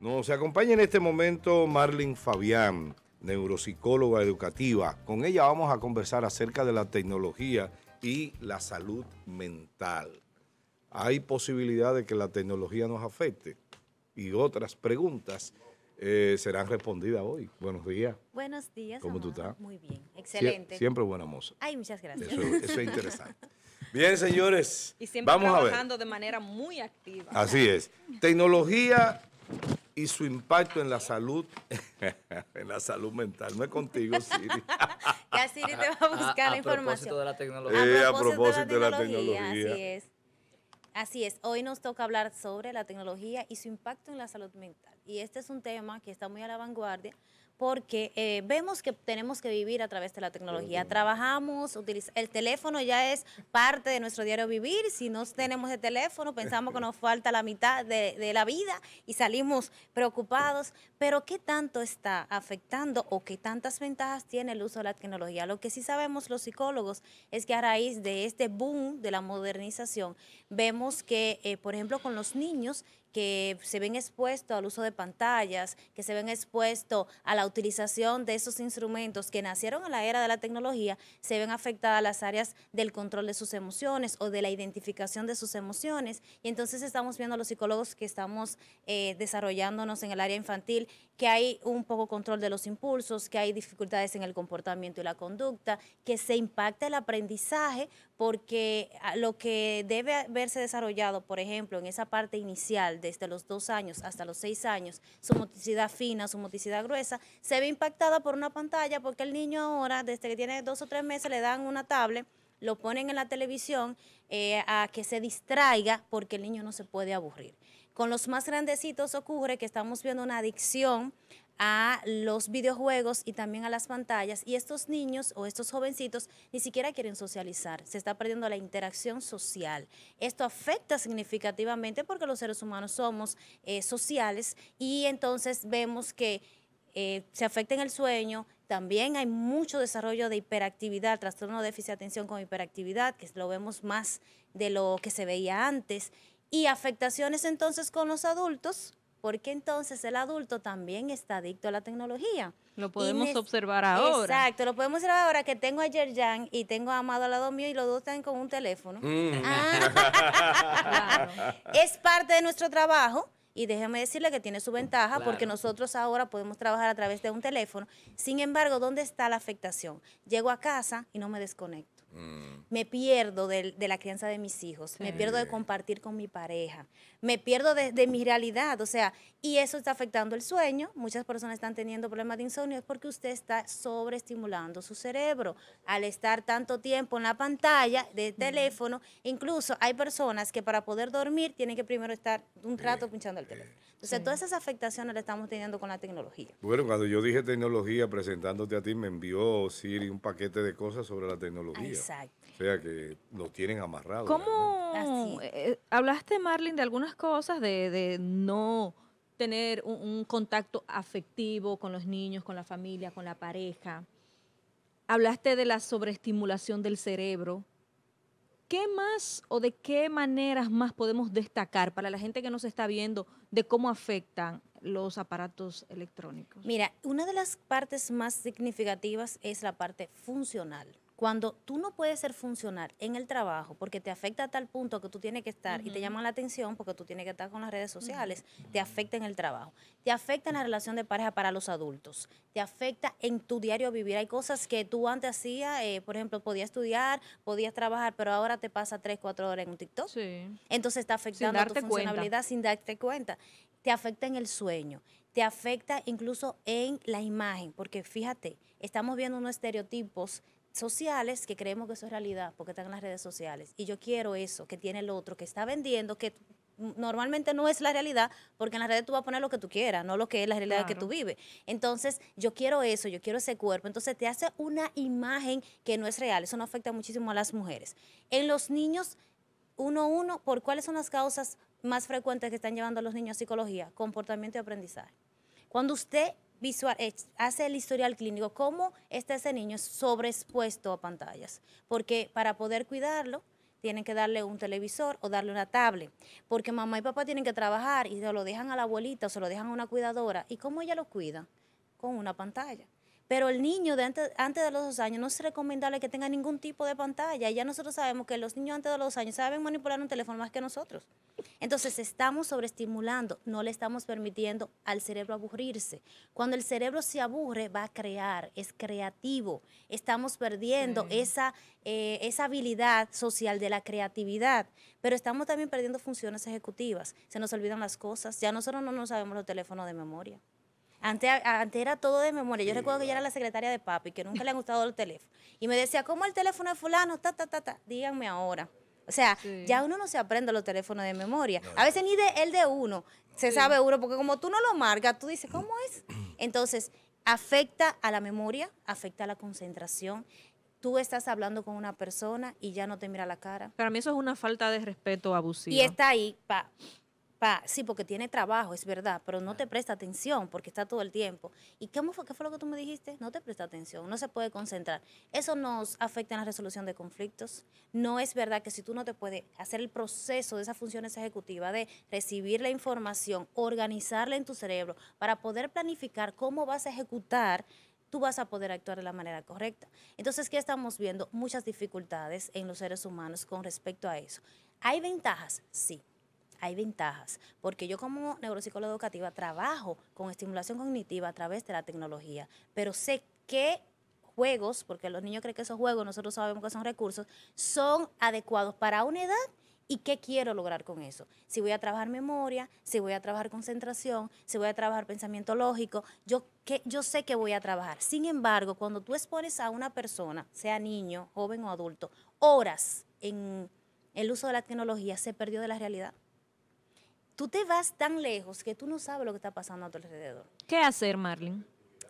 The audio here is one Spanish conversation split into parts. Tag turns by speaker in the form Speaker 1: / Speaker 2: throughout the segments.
Speaker 1: Nos acompaña en este momento Marlene Fabián, neuropsicóloga educativa. Con ella vamos a conversar acerca de la tecnología y la salud mental. ¿Hay posibilidad de que la tecnología nos afecte? Y otras preguntas eh, serán respondidas hoy. Buenos días.
Speaker 2: Buenos días.
Speaker 1: ¿Cómo tú estás?
Speaker 2: Muy bien, excelente.
Speaker 1: siempre buena moza.
Speaker 2: Ay, muchas gracias.
Speaker 1: Eso, eso es interesante. Bien, señores.
Speaker 3: Y siempre
Speaker 1: vamos
Speaker 3: trabajando
Speaker 1: a ver.
Speaker 3: de manera muy activa.
Speaker 1: Así es. Tecnología y su impacto en la salud, en la salud mental. No es contigo, Siri.
Speaker 2: ya Siri te va a buscar
Speaker 4: a,
Speaker 2: la
Speaker 4: a
Speaker 2: información.
Speaker 4: propósito de la tecnología.
Speaker 1: Eh, a
Speaker 2: a
Speaker 1: propósito de la
Speaker 2: Así
Speaker 1: tecnología.
Speaker 2: es. Así es. Hoy nos toca hablar sobre la tecnología y su impacto en la salud mental. Y este es un tema que está muy a la vanguardia porque eh, vemos que tenemos que vivir a través de la tecnología. Trabajamos, utiliza- el teléfono ya es parte de nuestro diario vivir. Si no tenemos el teléfono, pensamos que nos falta la mitad de, de la vida y salimos preocupados. Pero ¿qué tanto está afectando o qué tantas ventajas tiene el uso de la tecnología? Lo que sí sabemos los psicólogos es que a raíz de este boom de la modernización, vemos que, eh, por ejemplo, con los niños, que se ven expuestos al uso de pantallas, que se ven expuestos a la utilización de esos instrumentos que nacieron en la era de la tecnología, se ven afectadas las áreas del control de sus emociones o de la identificación de sus emociones. Y entonces estamos viendo a los psicólogos que estamos eh, desarrollándonos en el área infantil, que hay un poco control de los impulsos, que hay dificultades en el comportamiento y la conducta, que se impacta el aprendizaje porque ah, lo que debe haberse desarrollado, por ejemplo, en esa parte inicial, desde los dos años hasta los seis años, su motricidad fina, su motricidad gruesa, se ve impactada por una pantalla porque el niño ahora, desde que tiene dos o tres meses, le dan una tablet, lo ponen en la televisión eh, a que se distraiga porque el niño no se puede aburrir. Con los más grandecitos ocurre que estamos viendo una adicción a los videojuegos y también a las pantallas y estos niños o estos jovencitos ni siquiera quieren socializar, se está perdiendo la interacción social. Esto afecta significativamente porque los seres humanos somos eh, sociales y entonces vemos que eh, se afecta en el sueño, también hay mucho desarrollo de hiperactividad, trastorno de déficit de atención con hiperactividad, que lo vemos más de lo que se veía antes, y afectaciones entonces con los adultos, porque entonces el adulto también está adicto a la tecnología.
Speaker 3: Lo podemos observar ahora.
Speaker 2: Exacto, lo podemos observar ahora que tengo a Yerjan y tengo a Amado al lado mío y los dos están con un teléfono. Ah. es parte de nuestro trabajo y déjeme decirle que tiene su ventaja porque nosotros ahora podemos trabajar a través de un teléfono. Sin embargo, ¿dónde está la afectación? Llego a casa y no me desconecto. Me pierdo de, la crianza de mis hijos, me pierdo de compartir con mi pareja, me pierdo de, de mi realidad, o sea, y eso está afectando el sueño. Muchas personas están teniendo problemas de insomnio es porque usted está sobreestimulando su cerebro al estar tanto tiempo en la pantalla de teléfono. Incluso hay personas que para poder dormir tienen que primero estar un rato pinchando el teléfono. Entonces, todas esas afectaciones las estamos teniendo con la tecnología.
Speaker 1: Bueno, cuando yo dije tecnología presentándote a ti, me envió Siri un paquete de cosas sobre la tecnología.
Speaker 2: Exacto.
Speaker 1: O sea que nos tienen amarrados.
Speaker 3: ¿Cómo
Speaker 2: Así
Speaker 3: eh, hablaste, Marlene, de algunas cosas, de, de no tener un, un contacto afectivo con los niños, con la familia, con la pareja? Hablaste de la sobreestimulación del cerebro. ¿Qué más o de qué maneras más podemos destacar para la gente que nos está viendo de cómo afectan los aparatos electrónicos?
Speaker 2: Mira, una de las partes más significativas es la parte funcional. Cuando tú no puedes ser funcional en el trabajo porque te afecta a tal punto que tú tienes que estar y te llaman la atención porque tú tienes que estar con las redes sociales, te afecta en el trabajo, te afecta en la relación de pareja para los adultos, te afecta en tu diario vivir. Hay cosas que tú antes hacías, eh, por ejemplo, podías estudiar, podías trabajar, pero ahora te pasa 3, 4 horas en un TikTok.
Speaker 3: Sí.
Speaker 2: Entonces está afectando a tu
Speaker 3: cuenta.
Speaker 2: funcionalidad sin darte cuenta. Te afecta en el sueño, te afecta incluso en la imagen, porque fíjate, estamos viendo unos estereotipos sociales que creemos que eso es realidad porque están en las redes sociales. Y yo quiero eso que tiene el otro, que está vendiendo, que normalmente no es la realidad, porque en las redes tú vas a poner lo que tú quieras, no lo que es la realidad que tú vives. Entonces, yo quiero eso, yo quiero ese cuerpo. Entonces, te hace una imagen que no es real. Eso no afecta muchísimo a las mujeres. En los niños, uno a uno, ¿por cuáles son las causas más frecuentes que están llevando a los niños a psicología? Comportamiento y aprendizaje. Cuando usted visual, eh, hace el historial clínico, ¿cómo está ese niño sobreexpuesto a pantallas? Porque para poder cuidarlo, tienen que darle un televisor o darle una tablet, porque mamá y papá tienen que trabajar y se lo dejan a la abuelita o se lo dejan a una cuidadora. ¿Y cómo ella lo cuida? Con una pantalla. Pero el niño de antes, antes de los dos años no es recomendable que tenga ningún tipo de pantalla. Ya nosotros sabemos que los niños antes de los dos años saben manipular un teléfono más que nosotros. Entonces estamos sobreestimulando, no le estamos permitiendo al cerebro aburrirse. Cuando el cerebro se aburre, va a crear, es creativo. Estamos perdiendo esa, eh, esa habilidad social de la creatividad, pero estamos también perdiendo funciones ejecutivas. Se nos olvidan las cosas. Ya nosotros no nos sabemos los teléfonos de memoria. Antes, antes, era todo de memoria. Yo recuerdo que yo era la secretaria de papi, que nunca le han gustado el teléfono. Y me decía, ¿cómo el teléfono de fulano? Ta, ta, ta, ta. Díganme ahora. O sea, ya uno no se aprende los teléfonos de memoria. A veces ni de el de uno se sabe uno, porque como tú no lo marcas, tú dices, ¿cómo es? Entonces, afecta a la memoria, afecta a la concentración. Tú estás hablando con una persona y ya no te mira la cara.
Speaker 3: Para mí eso es una falta de respeto abusiva.
Speaker 2: Y está ahí, pa, Pa, sí, porque tiene trabajo, es verdad, pero no te presta atención porque está todo el tiempo. ¿Y cómo fue, qué fue lo que tú me dijiste? No te presta atención, no se puede concentrar. Eso nos afecta en la resolución de conflictos. No es verdad que si tú no te puedes hacer el proceso de esas funciones ejecutivas, de recibir la información, organizarla en tu cerebro para poder planificar cómo vas a ejecutar tú vas a poder actuar de la manera correcta. Entonces, ¿qué estamos viendo? Muchas dificultades en los seres humanos con respecto a eso. ¿Hay ventajas? Sí hay ventajas, porque yo como neuropsicóloga educativa trabajo con estimulación cognitiva a través de la tecnología, pero sé qué juegos, porque los niños creen que esos juegos, nosotros sabemos que son recursos, son adecuados para una edad y qué quiero lograr con eso. Si voy a trabajar memoria, si voy a trabajar concentración, si voy a trabajar pensamiento lógico, yo, que, yo sé que voy a trabajar. Sin embargo, cuando tú expones a una persona, sea niño, joven o adulto, horas en el uso de la tecnología, se perdió de la realidad tú te vas tan lejos que tú no sabes lo que está pasando a tu alrededor.
Speaker 3: ¿Qué hacer, Marlene?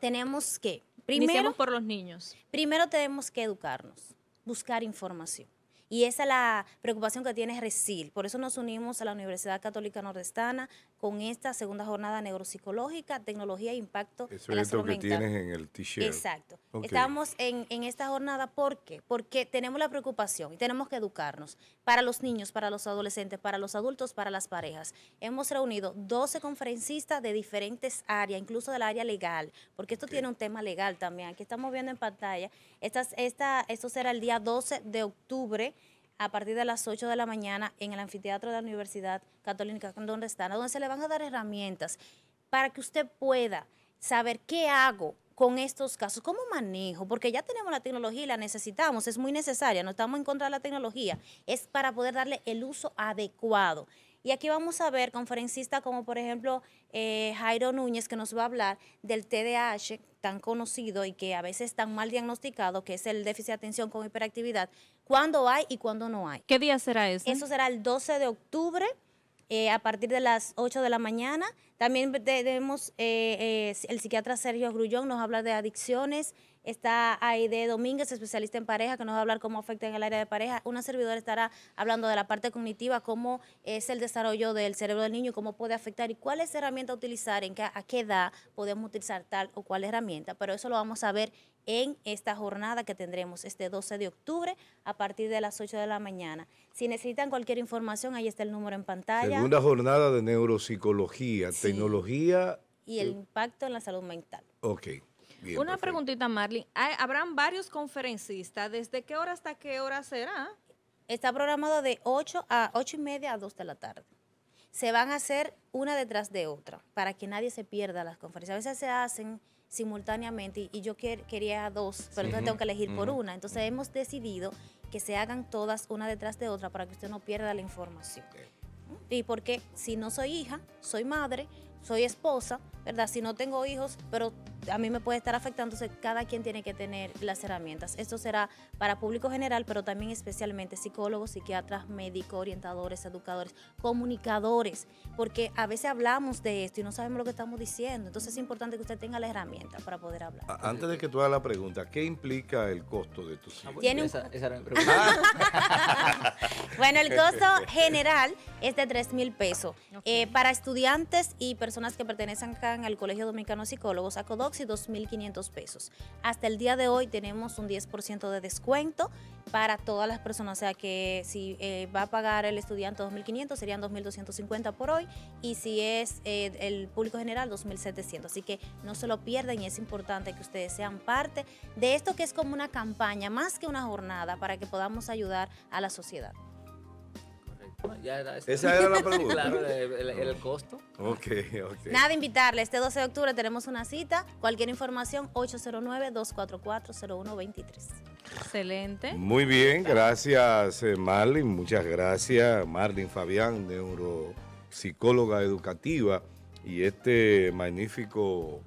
Speaker 2: Tenemos que,
Speaker 3: primero, por los niños.
Speaker 2: Primero tenemos que educarnos, buscar información. Y esa es la preocupación que tiene RECIL. Por eso nos unimos a la Universidad Católica Nordestana con esta segunda jornada neuropsicológica, tecnología e impacto
Speaker 1: Eso es lo que tienes en el t-shirt.
Speaker 2: Exacto. Estamos en, en, esta jornada, ¿por qué? Porque tenemos la preocupación y tenemos que educarnos para los niños, para los adolescentes, para los adultos, para las parejas. Hemos reunido 12 conferencistas de diferentes áreas, incluso del área legal, porque esto tiene un tema legal también. Aquí estamos viendo en pantalla. Estas, esta, esto será el día 12 de octubre a partir de las 8 de la mañana en el anfiteatro de la Universidad Católica donde están, donde se le van a dar herramientas para que usted pueda saber qué hago con estos casos, cómo manejo, porque ya tenemos la tecnología y la necesitamos, es muy necesaria, no estamos en contra de la tecnología, es para poder darle el uso adecuado. Y aquí vamos a ver conferencistas como por ejemplo eh, Jairo Núñez que nos va a hablar del TDAH tan conocido y que a veces tan mal diagnosticado, que es el déficit de atención con hiperactividad, cuándo hay y cuándo no hay.
Speaker 3: ¿Qué día será eso?
Speaker 2: Eso será el 12 de octubre. Eh, a partir de las 8 de la mañana. También tenemos eh, el psiquiatra Sergio Grullón, nos habla de adicciones, Está Aide Domínguez, especialista en pareja, que nos va a hablar cómo afecta en el área de pareja. Una servidora estará hablando de la parte cognitiva, cómo es el desarrollo del cerebro del niño, cómo puede afectar y cuál es herramienta utilizar, en qué, a qué edad podemos utilizar tal o cual herramienta. Pero eso lo vamos a ver en esta jornada que tendremos este 12 de octubre a partir de las 8 de la mañana. Si necesitan cualquier información, ahí está el número en pantalla.
Speaker 1: Segunda jornada de neuropsicología, tecnología.
Speaker 2: Y el impacto en la salud mental.
Speaker 1: Ok.
Speaker 3: Una preguntita, Marlene. Habrán varios conferencistas. ¿Desde qué hora hasta qué hora será?
Speaker 2: Está programado de 8 a 8 y media a 2 de la tarde. Se van a hacer una detrás de otra para que nadie se pierda las conferencias. A veces se hacen simultáneamente y yo quería dos, pero entonces tengo que elegir por una. Entonces hemos decidido que se hagan todas una detrás de otra para que usted no pierda la información. Y porque si no soy hija, soy madre, soy esposa, ¿verdad? Si no tengo hijos, pero a mí me puede estar afectando, entonces cada quien tiene que tener las herramientas. Esto será para público general, pero también especialmente psicólogos, psiquiatras, médicos, orientadores, educadores, comunicadores, porque a veces hablamos de esto y no sabemos lo que estamos diciendo. Entonces es importante que usted tenga la herramienta para poder hablar.
Speaker 1: Antes de que tú hagas la pregunta, ¿qué implica el costo de tu sitio?
Speaker 2: ¿Tiene esa, era mi pregunta. bueno, el costo general es de 3 mil pesos. Eh, para estudiantes y personas que pertenecen acá al Colegio Dominicano de Psicólogos, ACODOX y 2.500 pesos. Hasta el día de hoy tenemos un 10% de descuento para todas las personas, o sea que si eh, va a pagar el estudiante 2.500 serían 2.250 por hoy y si es eh, el público general 2.700. Así que no se lo pierdan y es importante que ustedes sean parte de esto que es como una campaña, más que una jornada, para que podamos ayudar a la sociedad.
Speaker 1: Esa era la pregunta.
Speaker 4: claro, el, el, costo.
Speaker 1: Ok, ok.
Speaker 2: Nada, invitarle. Este 12 de octubre tenemos una cita. Cualquier información, 809-244-0123.
Speaker 3: Excelente.
Speaker 1: Muy bien, gracias eh, Marlin. Muchas gracias, Marlin Fabián, neuropsicóloga educativa. Y este magnífico,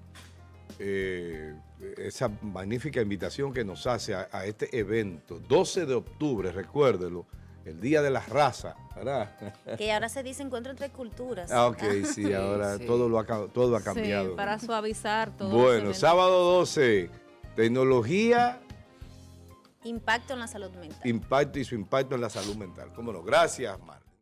Speaker 1: eh, esa magnífica invitación que nos hace a, a este evento. 12 de octubre, recuérdelo el Día de la Raza, ¿verdad?
Speaker 2: Que ahora se dice encuentro entre culturas.
Speaker 1: Ah, ok, sí, ahora Todo, lo ha, todo ha cambiado.
Speaker 3: Sí, para suavizar todo.
Speaker 1: Bueno, sábado 12, tecnología.
Speaker 2: Impacto en la salud mental.
Speaker 1: Impacto y su impacto en la salud mental. Cómo no, gracias, Mar.